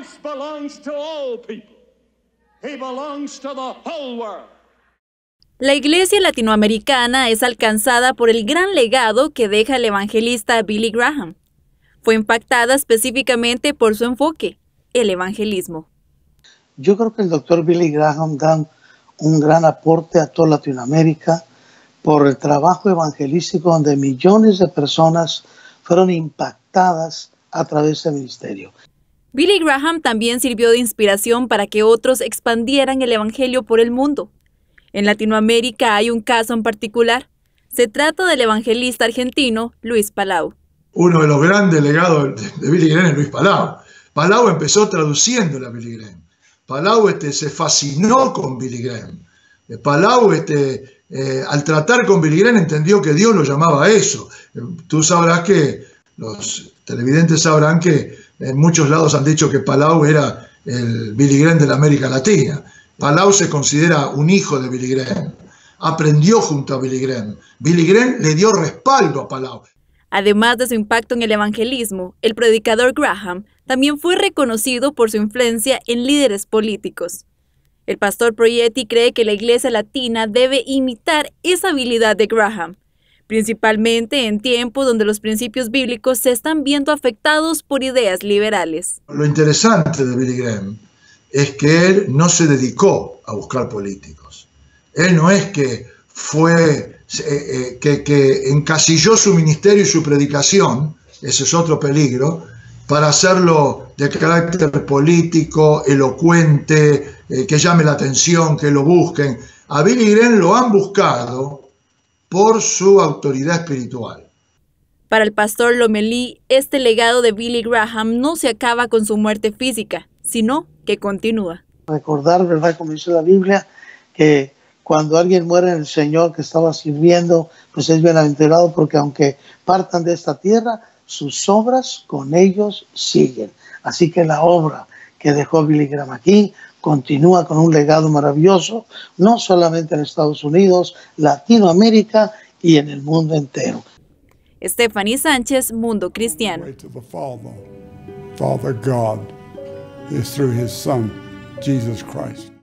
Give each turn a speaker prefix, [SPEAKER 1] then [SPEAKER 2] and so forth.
[SPEAKER 1] Christ belongs to all people. He belongs to the whole world.
[SPEAKER 2] La iglesia latinoamericana es alcanzada por el gran legado que deja el evangelista Billy Graham. Fue impactada específicamente por su enfoque, el evangelismo.
[SPEAKER 3] Yo creo que el doctor Billy Graham da un gran aporte a toda Latinoamérica por el trabajo evangelístico donde millones de personas fueron impactadas a través de ese ministerio.
[SPEAKER 2] Billy Graham también sirvió de inspiración para que otros expandieran el Evangelio por el mundo. En Latinoamérica hay un caso en particular. Se trata del evangelista argentino Luis Palau.
[SPEAKER 4] Uno de los grandes legados de Billy Graham es Luis Palau. Palau empezó traduciendo a Billy Graham. Palau este, se fascinó con Billy Graham. Eh, Palau, este, eh, al tratar con Billy Graham, entendió que Dios lo llamaba a eso. Eh, tú sabrás que, los televidentes sabrán que en muchos lados han dicho que Palau era el Billy Graham de la América Latina. Palau se considera un hijo de Billy Graham. Aprendió junto a Billy Graham. Billy Graham le dio respaldo a Palau.
[SPEAKER 2] Además de su impacto en el evangelismo, el predicador Graham también fue reconocido por su influencia en líderes políticos. El pastor Proietti cree que la iglesia latina debe imitar esa habilidad de Graham, principalmente en tiempos donde los principios bíblicos se están viendo afectados por ideas liberales.
[SPEAKER 4] Lo interesante de Billy Graham es que él no se dedicó a buscar políticos. Él no es que fue, eh, eh, que, que encasilló su ministerio y su predicación, ese es otro peligro, para hacerlo de carácter político, elocuente, eh, que llame la atención, que lo busquen. A Billy Graham lo han buscado por su autoridad espiritual.
[SPEAKER 2] Para el pastor Lomelí, este legado de Billy Graham no se acaba con su muerte física, sino que continúa.
[SPEAKER 3] Recordar, ¿verdad? Como dice la Biblia, que cuando alguien muere en el Señor que estaba sirviendo, pues es bienaventurado porque aunque partan de esta tierra, sus obras con ellos siguen. Así que la obra que dejó Billy Graham aquí continúa con un legado maravilloso, no solamente en Estados Unidos, Latinoamérica y en el mundo entero.
[SPEAKER 2] Stephanie Sánchez, Mundo Cristiano.
[SPEAKER 5] Father God is through his son, Jesus Christ.